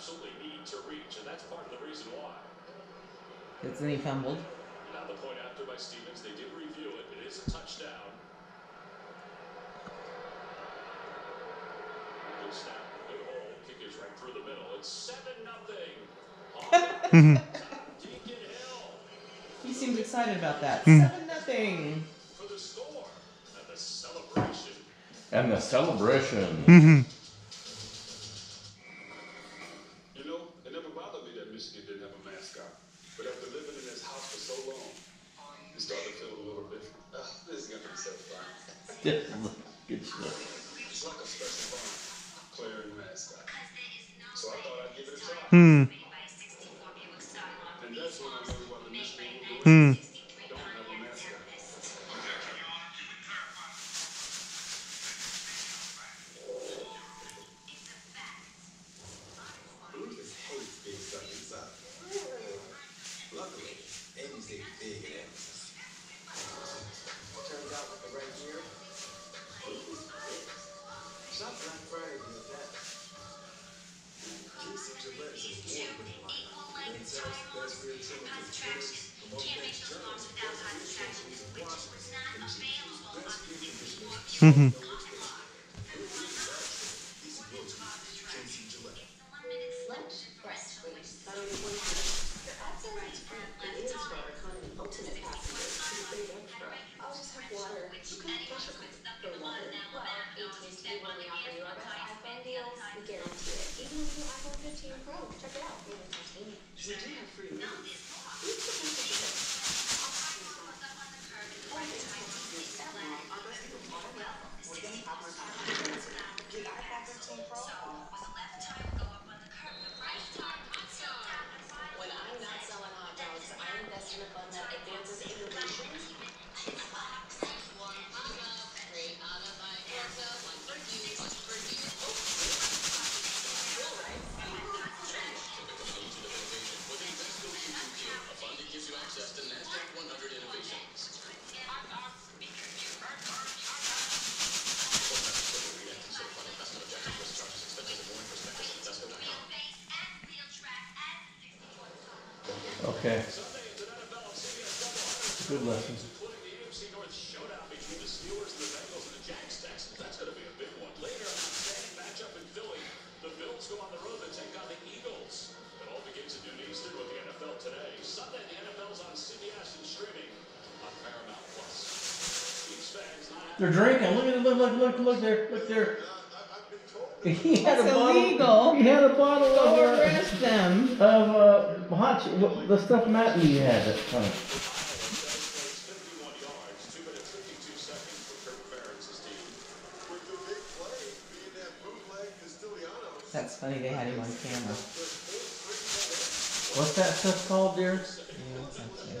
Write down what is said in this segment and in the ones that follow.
absolutely need to reach, and that's part of the reason why. Fumbled. Now the point after by Stevens, they did review it. It is a touchdown. Good snap, good. Kick is right through the middle. It's seven nothing. he seems excited about that. Hmm. seven nothing. For the score and the celebration. And the celebration. Mm-hmm. Yes. Mm-hmm. They're drinking. Look at it. Look, look, look, look there. Look there. He had That's a bottle. illegal. He had a bottle of. Uh, arrest them. Of uh, hot ch- the stuff Matt Lee had at the time. That's funny. They had him on camera. What's that stuff called, dear? Yeah,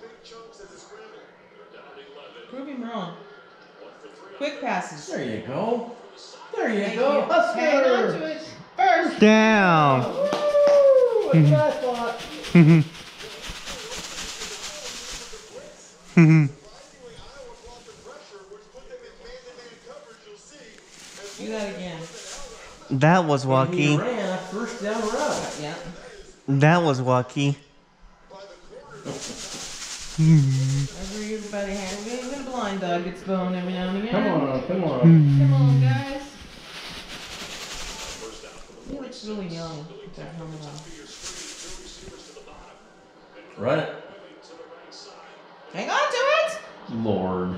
big chunks as a scramble. Down 11. Prove him wrong. One for three. Quick passes. There you go. There you Thank go. you. Hang on to Husker. it. First. Down. Woo! That's what I thought. Hmm. Surprisingly, Iowa brought the pressure, which put them in man-to-man coverage. You'll see. As Do that again. That was He wacky. ran a first down route. Yeah. That was wacky. by the corner, Everybody has even a blind dog gets bone every now and again. Come on, come on. Come on, guys. He really young that helmet. Run it. Hang on to it! Lord.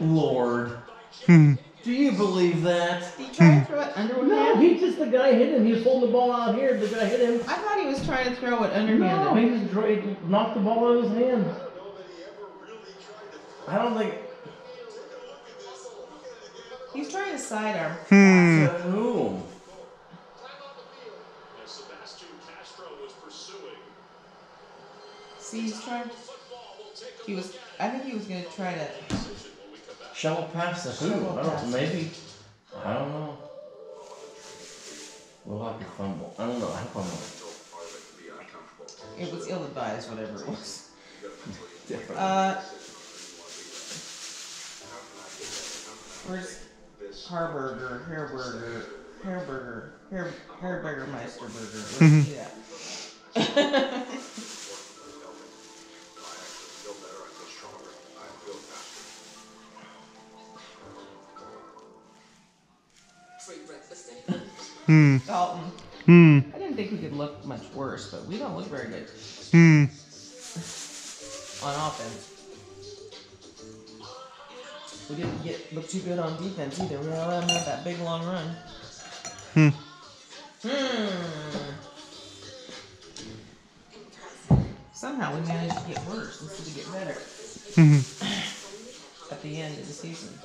Lord. Hmm. Do you believe that? He tried to throw it underhand. No, he just the guy hit him. He was holding the ball out here. The guy hit him. I thought he was trying to throw it underhand. No, underhanded. he just dro- he knocked the ball out of his hand. I don't know that he ever really tried to I don't think. take a look at this. Look at it again. He's trying to sidearm. Hmm. To whom? Time on the field. As Sebastian Castro was pursuing. See, he's trying. Football will take a He was. I think he was gonna try to. decision when we come back. Shovel past the? Shovel I don't. Maybe. I don't know. We'll have to fumble. I don't know. I fumble. It was ill advised, whatever it was. Uh. Where's Harburger, Hairburger, Hairburger, Hair Hairburger Meister Burger? Hmm. Dalton. Hmm. I didn't think we could look much worse, but we don't look very good Hmm. on offense. We didn't get look too good on defense either. We let them have that big long run. Hmm. Hmm. Somehow we managed to get worse instead of get better Hmm. at the end of the season.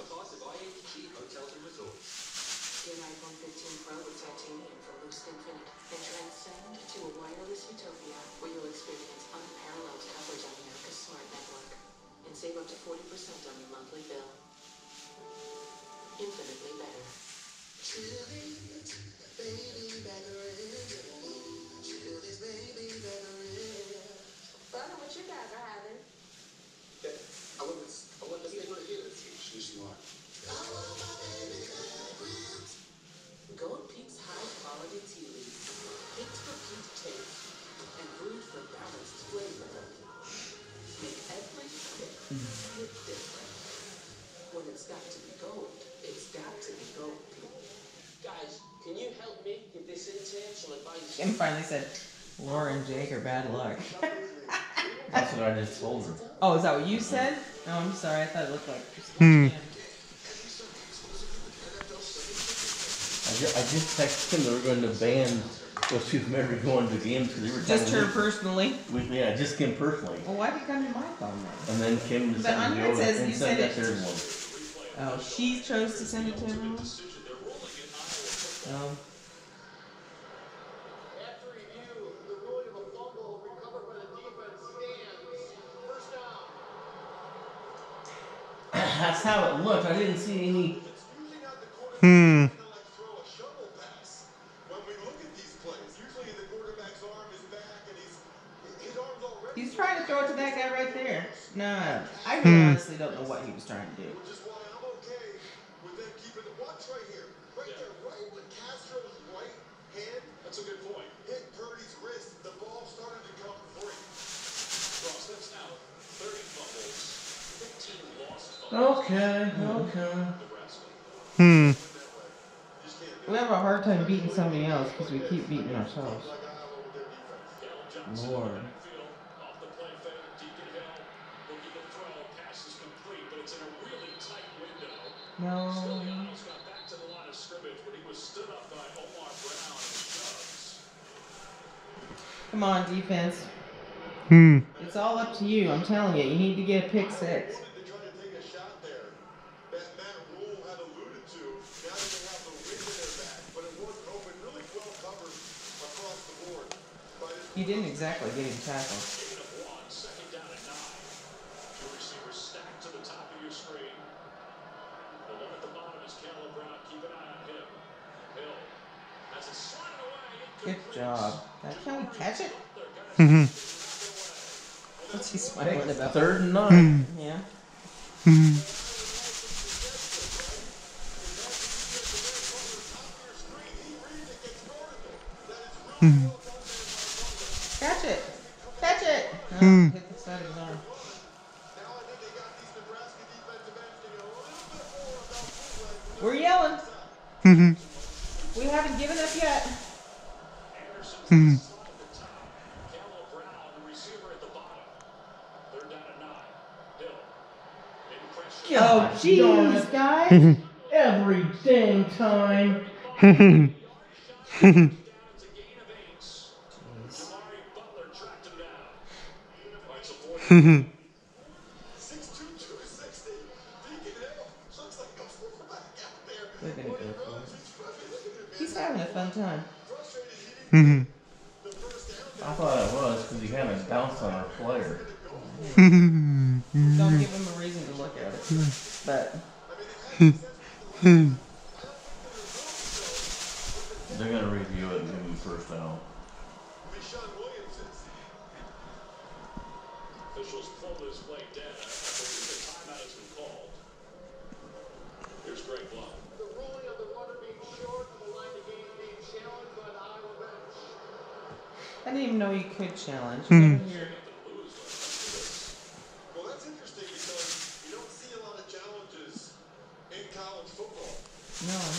Infinitely better. Brother, what you guys are having? Kim finally said, Laura and Jake are bad luck. That's what I just told her. oh, is that what you said? No, I'm sorry. I thought it looked like. Hmm. I just, I just texted him they were going to ban those two men who were going to games because they were Just her to personally. we, yeah, just Kim personally. Well, why did it come to my phone then? And then Kim decided to here go says and you send said that it. third one. Oh, she chose to send it to everyone. Um, After review, the ruling of a fumble recovered by the defense stands. First down. That's how it looked. I didn't see any. It's usually not the quarterback Hmm. to like throw a shovel pass. When we look at these plays, usually the quarterback's arm is back and he's his arm's already. he's trying to throw it to that guy right there. No, I really Hmm. honestly don't know what he was trying to do. Which is why I'm okay with them keeping the watch right here, right there, right when Castro's right hand That's a good point. hit Purdy's wrist, the ball started to come free. Cross steps now. Okay, okay. Hmm. We have a hard time beating somebody else because we keep beating ourselves. Lord. Off the play fake, Deacon Hill looking to throw, pass is complete, but it's in a really tight window. Still, he No. almost got back to the line of scrimmage, but he was stood up by Omar Brown and the Cubs. Come on, defense. Hmm. It's all up to you. I'm telling you, you need to get a pick six. wanted to try to take a shot there that Matt Rhule had alluded to. Now that they have the wind in their back, but it was open, really well covered across the board. By this You didn't exactly get him tackled. Gain of one, second down and nine. Two receivers stacked to the top of your screen. The one at the bottom is Kaleb Brown. Keep an eye on him. Hill has it sliding away. Good job. Now, can we catch it? Hmm. What's he smiling about? Third and nine. Yeah. Hmm. Hmm. Catch it. Catch it. No, Hmm. hit the side of his arm. now I think they got these Nebraska defensive ends thinking a little bit more about bootleg. We're yelling. Hmm. We haven't given up yet. Anderson's Hmm. the slot at the top. Kaleb Brown, the receiver at the bottom. Third down and nine. Hill. In pressure. Oh, darn jeez, it. guys. Every dang time. Hmm. Down, it's a gain of eight. Jimari Butler tracked him down. All right, so fourth Hmm. 6'2", 260. Deacon Hill looks like a fullback out there. They're gonna When he go for runs, it. he's frustrated. Look at him, man. He's having a fun time. Frustrated he didn't Hmm. get the first down. I thought it was because he kind of bounced on our player. Hmm. Don't give him a reason to look at it. But. They're gonna review it and give him first down. Officials pull this play dead. I the timeout has been called. Here's Greg Blunt. The ruling of the runner being short of the line of game being challenged by the Iowa bench. I didn't even know you could challenge. Hmm. Never hear- Well, that's interesting because you don't see a lot of challenges in college football. No, no. But they must have really saw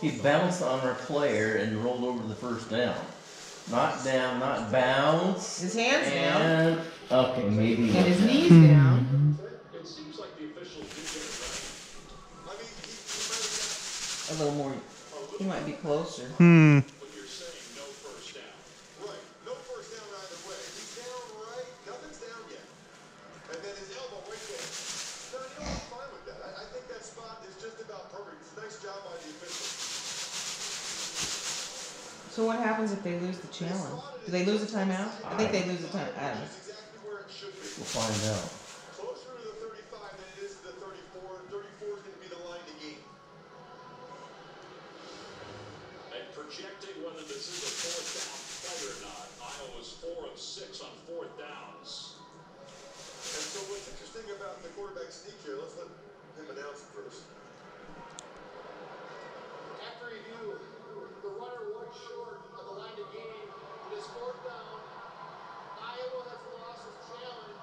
He bounced on our player and rolled over the first down. Not down, not bounce. His hands down okay, maybe. and his down. knees down. It seems like the officials did get it right. I mean, he, he might have A little more. He might be closer. Hmm. So what happens if they lose the challenge? Do they lose a timeout? I think they lose a time. I don't know. Exactly where it should be. We'll find out. Closer to the 35 than it is to the 34. 34 is going to be the line to gain. And projecting whether this is a fourth down play or not, Iowa's four of six on fourth downs. And so what's interesting about the quarterback sneak here, let's let him announce it first. After review, the runner was short of the line of game. It is fourth down. Iowa has lost his challenge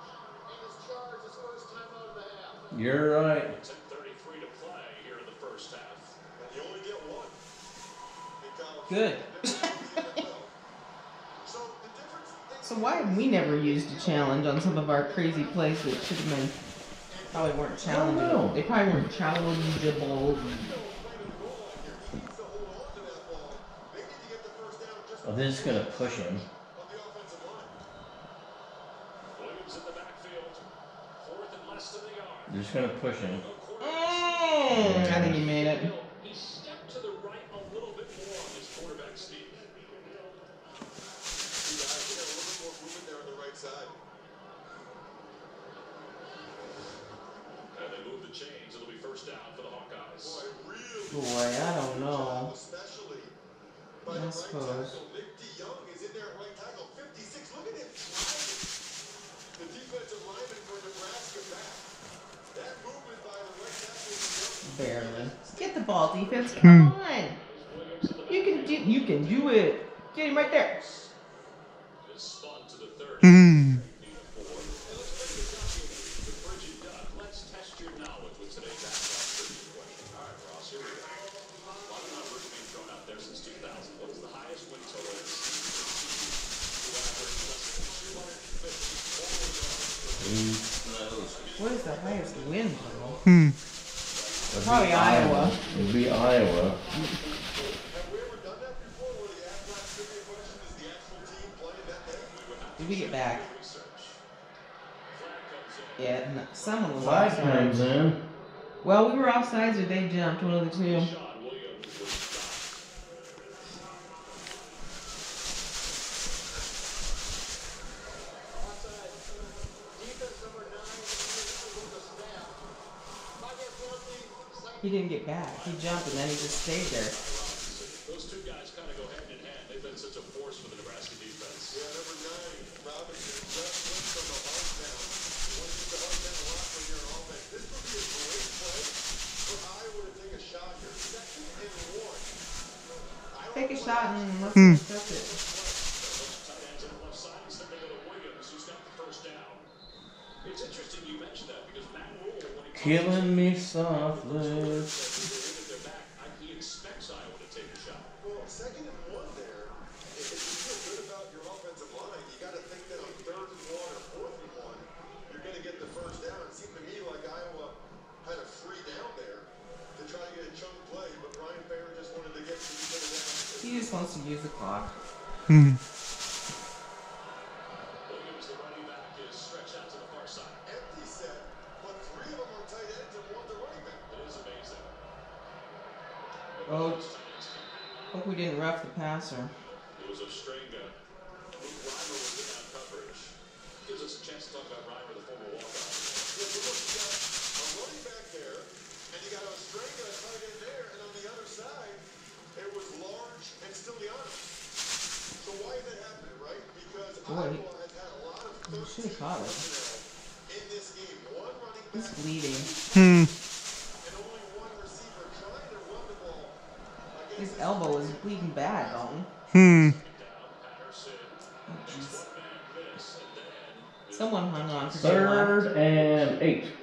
and is charged his first time out of the half. You're right. 10:33 to play here in the first half. And you only get one. Good. so the difference. So why have we never used a challenge on some of our crazy plays that should have been probably weren't challengeable? know. They probably weren't challengeable. They need to get the first down just Oh, they're just gonna push him. on the offensive line. Williams in the backfield. Fourth and going to push him. They're just gonna push him. Mm, I think he made it. He stepped to the right a little bit more on his quarterback sneak. See, guys, we got a little bit more movement there on the right side. And they move the chains. It'll be first down for the Hawkeyes. Boy, really. Boy, I don't know. Especially by I the right suppose. tackle. Nick DeJong is in there at right tackle. 56. Look at him driving the defensive lineman for Nebraska back. That movement by the right tackle. DeJong. Barely. Get the ball, defense. Hmm. Come on. You can do. You can do it. Get him right there. Is spun to the 30. Hmm. Need a four. And let's make it up here. The Bridget Duck. Let's test highest win total in who averaged less than 250 total yards per What is the highest win total? Hmm. It'd Probably be Iowa. It'd be Iowa. Have we ever done that before where the Aflac trivia question is the actual team playing that day? Did we get back? research. Flag comes in. Yeah, no, someone was Flag offside. comes in. Well, we were offsides or they jumped, one of the two. Sean Williams was stopped. Offside. Defense number nine, with the snap. Five-yard penalty, second He didn't get back. He jumped and then he just stayed there. Those two guys kind of go hand in hand. They've been such a force for the Nebraska defense. Yeah, number nine, Robinson, just went from the hard down. You to use the hard down a lot when you're on offense. This would be a great play for Iowa to take a shot here. Second and one. Take a shot and let's Hmm. it. Killing me softly. either hit their back, I- he expects Iowa to take a shot. Passer. It was Ostrenga. Luke Reimer was in that coverage. Gives us a chance to talk about Reimer, the former walk-on. Yeah, but look, you got a running back there, and you got Ostrenga tight end there, and on the other side, it was Large and Stilianos. So why is that happening, right? Because Boy, he- Iowa has had a lot of 13 should've caught it. personnel in this game. One running He's bleeding. Hmm. and only one receiver trying to run the ball. against His this elbow is bleeding bad, Dalton. Hmm. Down, Patterson. Jeez. One man miss, and then Someone hung on for dear. Third and eight. Someone hung